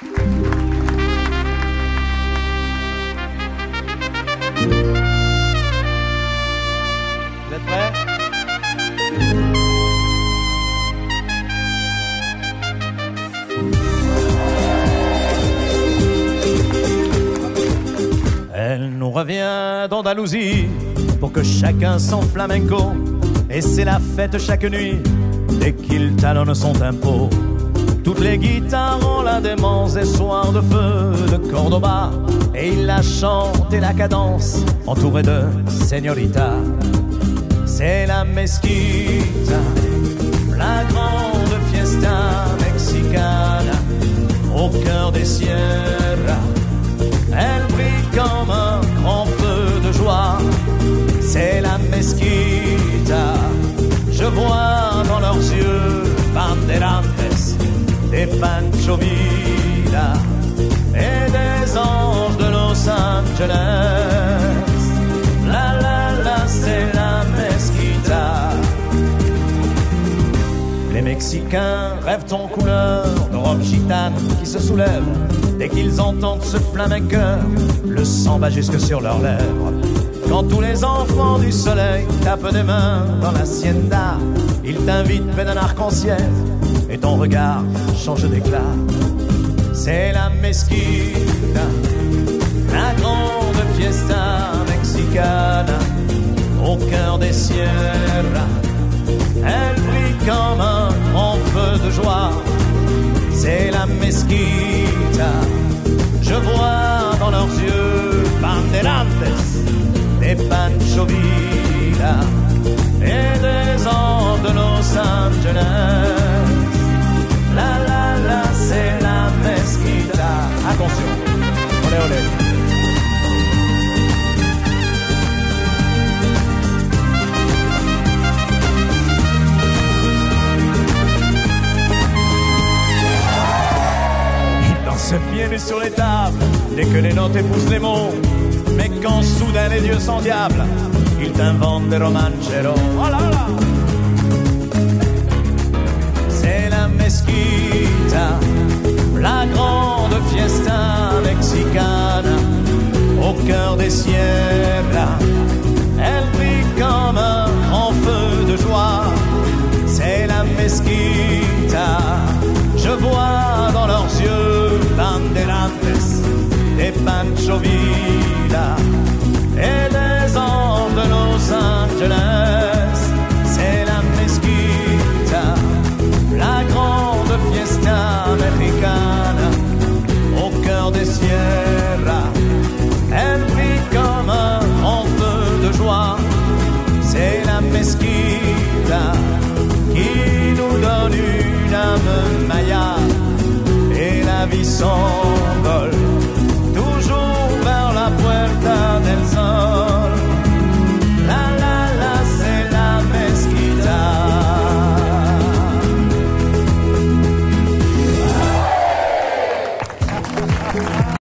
Elle nous revient d'Andalousie pour que chacun son flamenco. Et c'est la fête chaque nuit dès qu'il talonne son tempo. Toutes les guitares ont la démence des soirs de feu de Cordoba. Et il la chante et la cadence entourée de señorita. C'est la mesquita, la grande fiesta mexicana au cœur des sierras. Elle brille comme un Pancho Villa et des anges de Los Angeles. La la la, c'est la mesquita. Les Mexicains rêvent en couleur d'Europe gitane qui se soulève dès qu'ils entendent ce flamenqueur. Le sang bat jusque sur leurs lèvres. Quand tous les enfants du soleil tapent des mains dans l'hacienda, ils t'invitent près d'un arc-en-ciel et ton regard change d'éclat. C'est la mesquita, la grande fiesta mexicana au cœur des sierras. Elle brille comme un grand feu de joie. C'est la mesquita. Je vois dans leurs yeux banderantes, des Pancho Pieds nus sur les tables dès que les notes épousent les mots. Mais quand soudain les yeux sont diables, il t'invente des romanceros. Oh là là C'est la mesquita, la grande fiesta mexicana au cœur des sierras. Elle brille comme un grand feu de joie. C'est la mesquita. Je vois joie. C'est la mesquita qui nous donne une âme maya et la vie s'envole toujours vers la puerta del sol.